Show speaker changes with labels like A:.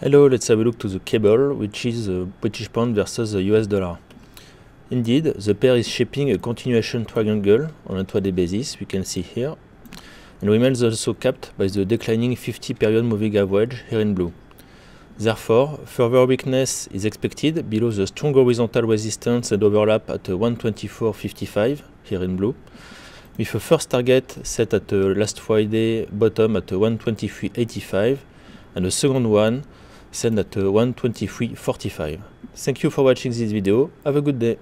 A: Hello, let's have a look to the cable, which is the British pound versus the US dollar. Indeed, the pair is shaping a continuation triangle on a intraday basis, we can see here, and remains also capped by the declining 50 period moving average here in blue. Therefore, further weakness is expected below the strong horizontal resistance and overlap at 124.55 here in blue, with a first target set at last Friday bottom at 123.85 and a second one set at 123.45. Thank you for watching this video, have a good day.